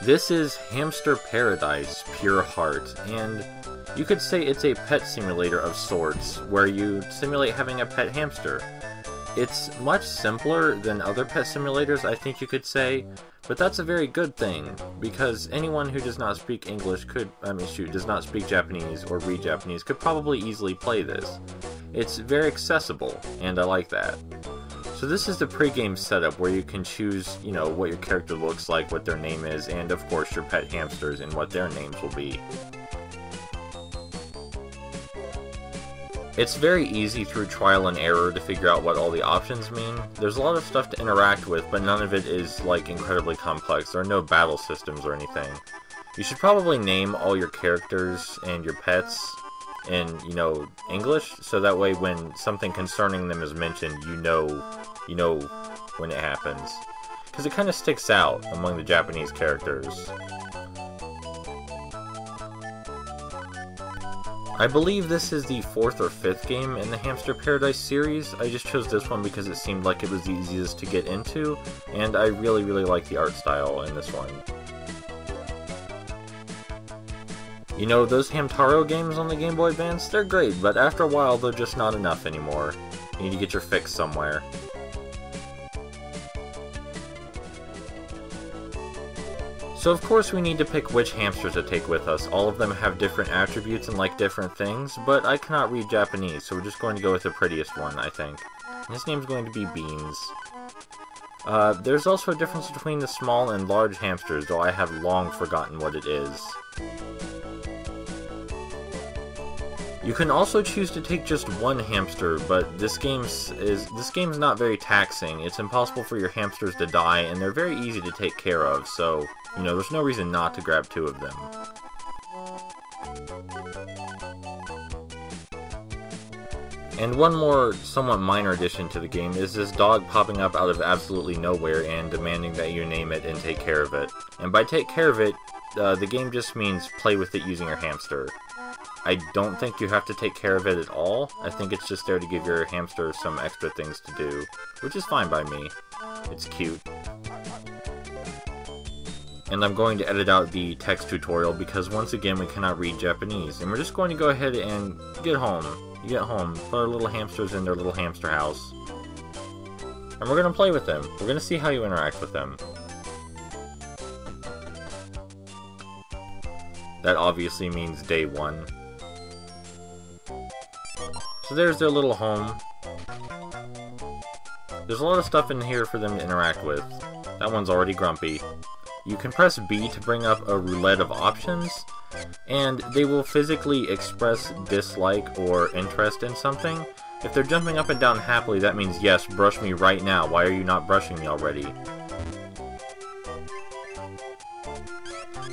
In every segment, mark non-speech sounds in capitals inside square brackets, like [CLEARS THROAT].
This is Hamster Paradise Pure Heart, and you could say it's a pet simulator of sorts, where you simulate having a pet hamster. It's much simpler than other pet simulators, I think you could say, but that's a very good thing, because anyone who does not speak English could, I mean, shoot, does not speak Japanese or read Japanese could probably easily play this. It's very accessible, and I like that. So this is the pregame setup where you can choose, you know, what your character looks like, what their name is, and of course your pet hamsters and what their names will be. It's very easy through trial and error to figure out what all the options mean. There's a lot of stuff to interact with, but none of it is, like, incredibly complex. There are no battle systems or anything. You should probably name all your characters and your pets in, you know, English, so that way when something concerning them is mentioned, you know, you know when it happens. Because it kind of sticks out among the Japanese characters. I believe this is the fourth or fifth game in the Hamster Paradise series. I just chose this one because it seemed like it was the easiest to get into, and I really, really like the art style in this one. You know, those Hamtaro games on the Game Boy Advance, they're great, but after a while they're just not enough anymore. You need to get your fix somewhere. So of course we need to pick which hamsters to take with us. All of them have different attributes and like different things, but I cannot read Japanese, so we're just going to go with the prettiest one, I think. His name's going to be Beans. Uh, there's also a difference between the small and large hamsters, though I have long forgotten what it is. You can also choose to take just one hamster, but this game's is this game's not very taxing. It's impossible for your hamsters to die, and they're very easy to take care of, so you know, there's no reason not to grab two of them. And one more somewhat minor addition to the game is this dog popping up out of absolutely nowhere and demanding that you name it and take care of it. And by take care of it, uh, the game just means play with it using your hamster. I don't think you have to take care of it at all. I think it's just there to give your hamster some extra things to do, which is fine by me. It's cute and I'm going to edit out the text tutorial because once again we cannot read Japanese. And we're just going to go ahead and get home. You get home, put our little hamsters in their little hamster house. And we're going to play with them. We're going to see how you interact with them. That obviously means day one. So there's their little home. There's a lot of stuff in here for them to interact with. That one's already grumpy. You can press B to bring up a roulette of options, and they will physically express dislike or interest in something. If they're jumping up and down happily, that means yes, brush me right now. Why are you not brushing me already?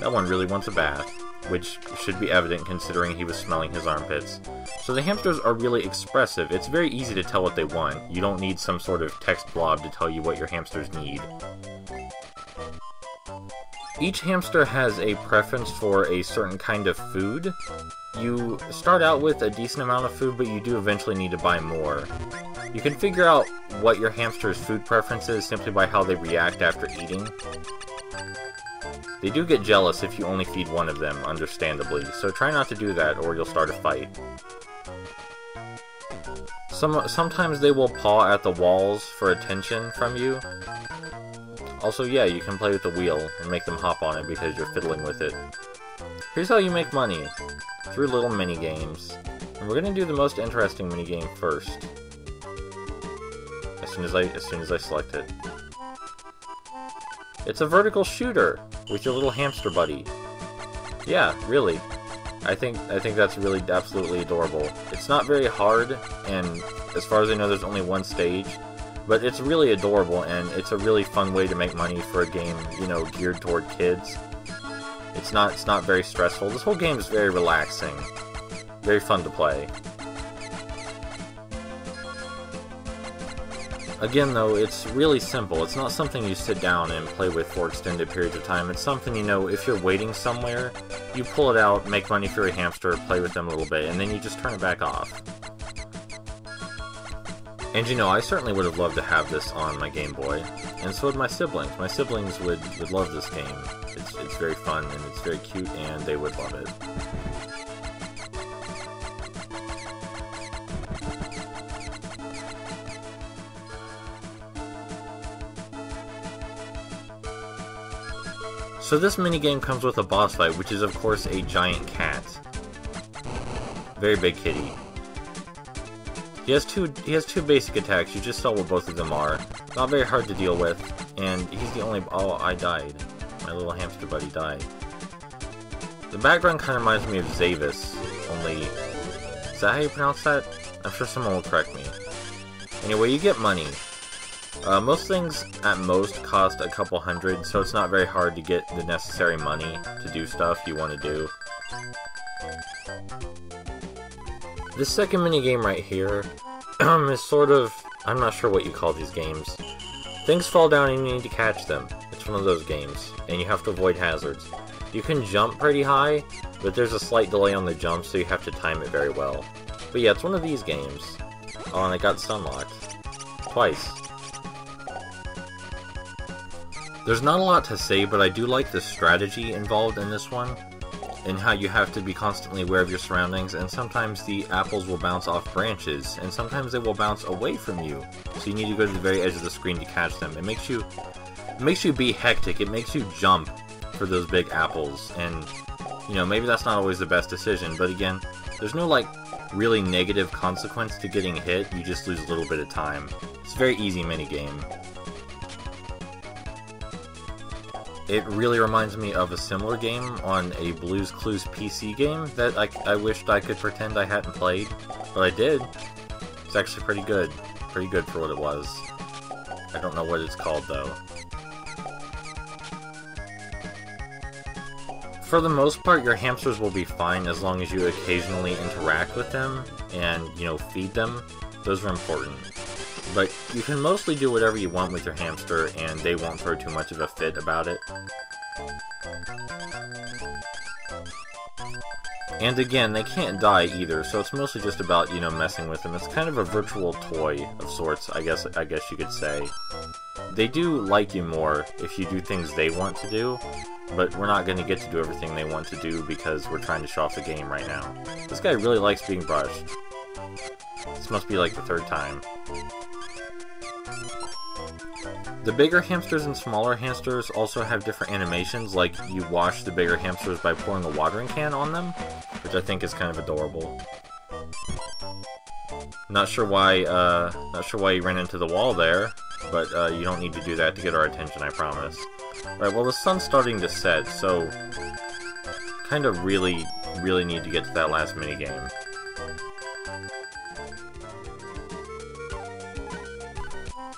That one really wants a bath, which should be evident considering he was smelling his armpits. So the hamsters are really expressive. It's very easy to tell what they want. You don't need some sort of text blob to tell you what your hamsters need. Each hamster has a preference for a certain kind of food. You start out with a decent amount of food, but you do eventually need to buy more. You can figure out what your hamster's food preference is simply by how they react after eating. They do get jealous if you only feed one of them, understandably, so try not to do that or you'll start a fight. Some, sometimes they will paw at the walls for attention from you, also, yeah, you can play with the wheel and make them hop on it because you're fiddling with it. Here's how you make money. Through little mini games. And we're gonna do the most interesting mini game first. As soon as I as soon as I select it. It's a vertical shooter with your little hamster buddy. Yeah, really. I think I think that's really absolutely adorable. It's not very hard, and as far as I know, there's only one stage, but it's really adorable, and it's a really fun way to make money for a game, you know, geared toward kids. It's not it's not very stressful. This whole game is very relaxing. Very fun to play. Again, though, it's really simple. It's not something you sit down and play with for extended periods of time. It's something, you know, if you're waiting somewhere, you pull it out, make money for your hamster, play with them a little bit, and then you just turn it back off. And you know, I certainly would have loved to have this on my Game Boy, and so would my siblings. My siblings would, would love this game. It's, it's very fun, and it's very cute, and they would love it. So this minigame comes with a boss fight, which is of course a giant cat. Very big kitty. He has two he has two basic attacks, you just saw what both of them are. Not very hard to deal with, and he's the only oh I died. My little hamster buddy died. The background kinda reminds me of Zavis, only is that how you pronounce that? I'm sure someone will correct me. Anyway, you get money. Uh, most things at most cost a couple hundred, so it's not very hard to get the necessary money to do stuff you want to do. This second minigame right here [CLEARS THROAT] is sort of... I'm not sure what you call these games. Things fall down and you need to catch them. It's one of those games, and you have to avoid hazards. You can jump pretty high, but there's a slight delay on the jump, so you have to time it very well. But yeah, it's one of these games. Oh, and I got Stunlocked. Twice. There's not a lot to say, but I do like the strategy involved in this one, and how you have to be constantly aware of your surroundings, and sometimes the apples will bounce off branches, and sometimes they will bounce away from you, so you need to go to the very edge of the screen to catch them. It makes you, it makes you be hectic, it makes you jump for those big apples, and, you know, maybe that's not always the best decision, but again, there's no, like, really negative consequence to getting hit, you just lose a little bit of time. It's a very easy minigame. It really reminds me of a similar game on a Blues Clues PC game that I, I wished I could pretend I hadn't played, but I did. It's actually pretty good. Pretty good for what it was. I don't know what it's called, though. For the most part, your hamsters will be fine as long as you occasionally interact with them and, you know, feed them. Those are important. But you can mostly do whatever you want with your hamster, and they won't throw too much of a fit about it. And again, they can't die either, so it's mostly just about, you know, messing with them. It's kind of a virtual toy of sorts, I guess I guess you could say. They do like you more if you do things they want to do, but we're not going to get to do everything they want to do because we're trying to show off the game right now. This guy really likes being brushed. This must be like the third time. The bigger hamsters and smaller hamsters also have different animations, like you wash the bigger hamsters by pouring a watering can on them, which I think is kind of adorable. Not sure why, uh, not sure why you ran into the wall there, but uh, you don't need to do that to get our attention, I promise. Alright, well the sun's starting to set, so kind of really, really need to get to that last minigame.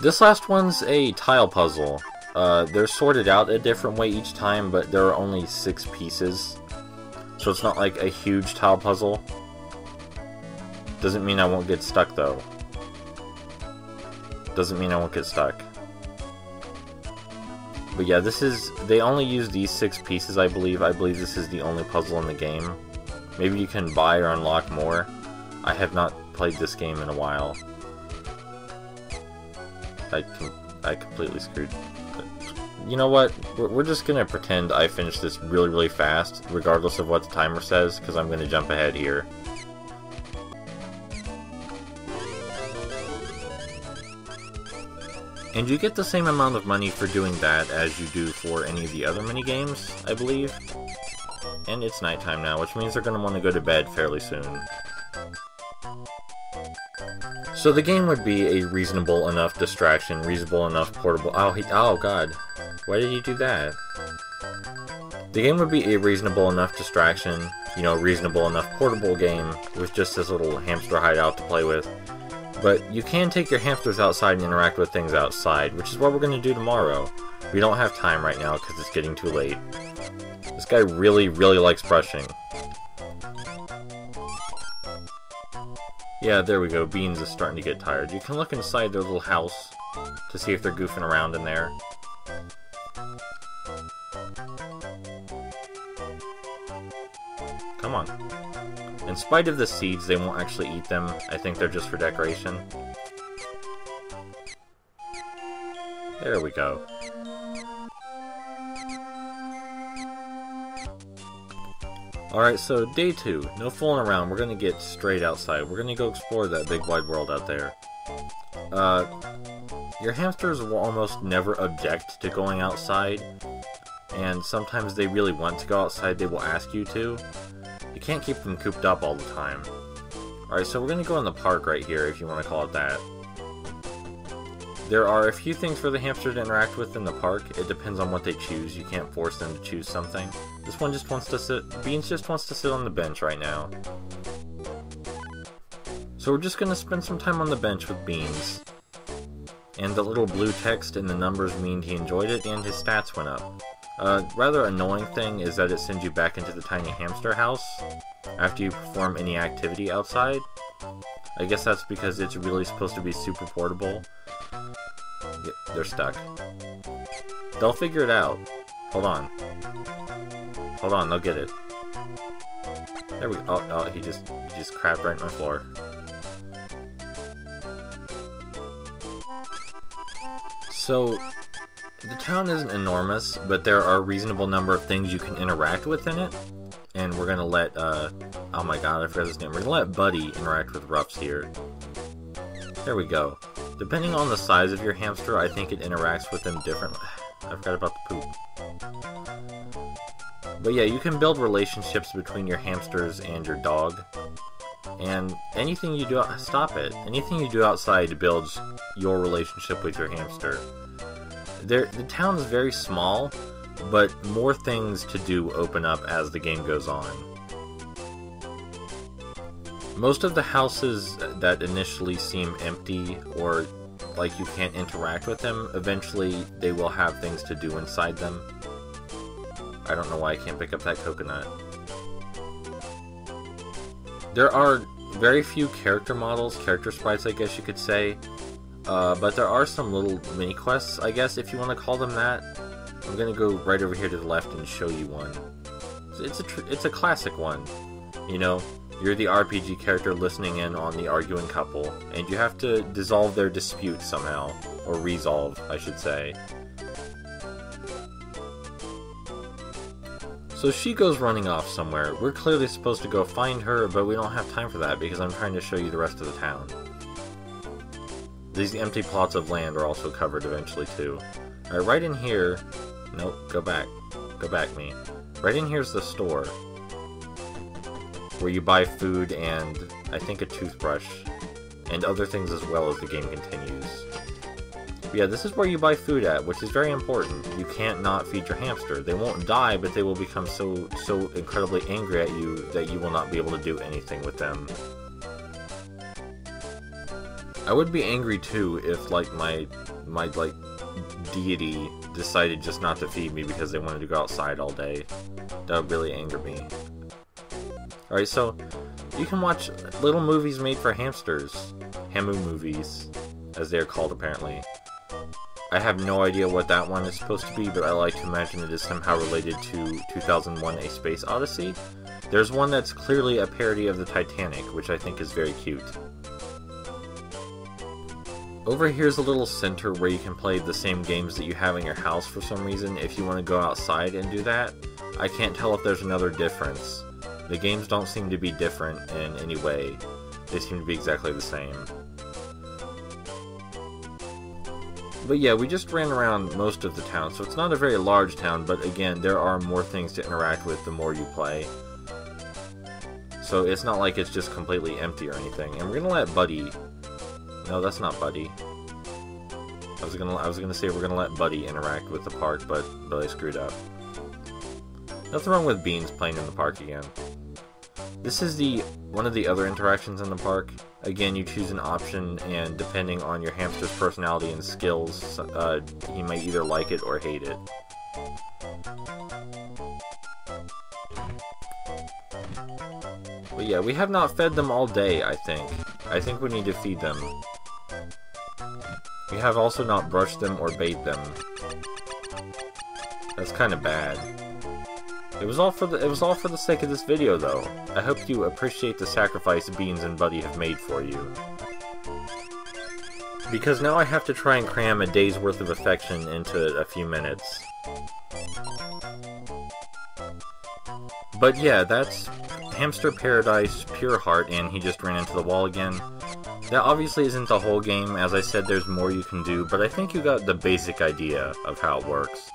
This last one's a tile puzzle. Uh, they're sorted out a different way each time, but there are only six pieces. So it's not like a huge tile puzzle. Doesn't mean I won't get stuck, though. Doesn't mean I won't get stuck. But yeah, this is... They only use these six pieces, I believe. I believe this is the only puzzle in the game. Maybe you can buy or unlock more. I have not played this game in a while. I, I completely screwed. You know what? We're, we're just gonna pretend I finished this really, really fast, regardless of what the timer says, because I'm gonna jump ahead here. And you get the same amount of money for doing that as you do for any of the other minigames, I believe. And it's nighttime now, which means they're going to want to go to bed fairly soon. So the game would be a reasonable enough distraction, reasonable enough portable... Oh, he, oh god. Why did you do that? The game would be a reasonable enough distraction, you know, reasonable enough portable game with just this little hamster hideout to play with. But you can take your hamsters outside and interact with things outside, which is what we're going to do tomorrow. We don't have time right now because it's getting too late. This guy really, really likes brushing. Yeah, there we go. Beans is starting to get tired. You can look inside their little house to see if they're goofing around in there. Come on. In spite of the seeds, they won't actually eat them. I think they're just for decoration. There we go. Alright, so day two. No fooling around. We're gonna get straight outside. We're gonna go explore that big wide world out there. Uh, your hamsters will almost never object to going outside, and sometimes they really want to go outside, they will ask you to. You can't keep them cooped up all the time. Alright, so we're gonna go in the park right here, if you want to call it that. There are a few things for the hamster to interact with in the park. It depends on what they choose. You can't force them to choose something. This one just wants to sit... Beans just wants to sit on the bench right now. So we're just going to spend some time on the bench with Beans. And the little blue text and the numbers mean he enjoyed it and his stats went up. A rather annoying thing is that it sends you back into the tiny hamster house after you perform any activity outside. I guess that's because it's really supposed to be super portable they're stuck. They'll figure it out. Hold on. Hold on, they'll get it. There we go. Oh, oh, he just, he just crapped right on the floor. So, the town isn't enormous, but there are a reasonable number of things you can interact with in it. And we're gonna let, uh, oh my god, I forgot his name. We're gonna let Buddy interact with Ruffs here. There we go. Depending on the size of your hamster, I think it interacts with them differently. [SIGHS] I forgot about the poop. But yeah, you can build relationships between your hamsters and your dog. And anything you do, stop it. Anything you do outside builds your relationship with your hamster. There, the town is very small, but more things to do open up as the game goes on. Most of the houses that initially seem empty or like you can't interact with them, eventually they will have things to do inside them. I don't know why I can't pick up that coconut. There are very few character models, character sprites I guess you could say, uh, but there are some little mini quests, I guess if you want to call them that. I'm gonna go right over here to the left and show you one. It's a it's a classic one, you know. You're the RPG character listening in on the arguing couple, and you have to dissolve their dispute somehow. Or resolve, I should say. So she goes running off somewhere. We're clearly supposed to go find her, but we don't have time for that because I'm trying to show you the rest of the town. These empty plots of land are also covered eventually too. Alright, right in here... Nope, go back. Go back me. Right in here's the store where you buy food and I think a toothbrush and other things as well as the game continues. But yeah, this is where you buy food at, which is very important. You can't not feed your hamster. They won't die, but they will become so so incredibly angry at you that you will not be able to do anything with them. I would be angry too if like my my like deity decided just not to feed me because they wanted to go outside all day. That would really anger me. Alright, so you can watch little movies made for hamsters. Hamu movies, as they're called apparently. I have no idea what that one is supposed to be, but I like to imagine it is somehow related to 2001 A Space Odyssey. There's one that's clearly a parody of the Titanic, which I think is very cute. Over here's a little center where you can play the same games that you have in your house for some reason if you want to go outside and do that. I can't tell if there's another difference. The games don't seem to be different in any way. They seem to be exactly the same. But yeah, we just ran around most of the town, so it's not a very large town, but again, there are more things to interact with the more you play. So it's not like it's just completely empty or anything. And we're gonna let Buddy... No, that's not Buddy. I was gonna I was gonna say we're gonna let Buddy interact with the park, but, but I screwed up. Nothing wrong with Beans playing in the park again. This is the one of the other interactions in the park. Again, you choose an option, and depending on your hamster's personality and skills, uh, he might either like it or hate it. But yeah, we have not fed them all day, I think. I think we need to feed them. We have also not brushed them or bathed them. That's kind of bad. It was all for the it was all for the sake of this video though. I hope you appreciate the sacrifice Beans and Buddy have made for you. Because now I have to try and cram a day's worth of affection into a few minutes. But yeah, that's Hamster Paradise, Pure Heart, and he just ran into the wall again. That obviously isn't the whole game, as I said there's more you can do, but I think you got the basic idea of how it works.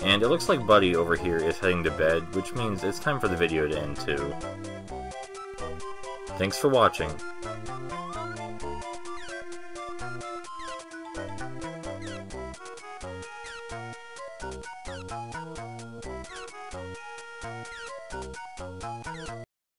And it looks like Buddy over here is heading to bed, which means it's time for the video to end too. Thanks for watching.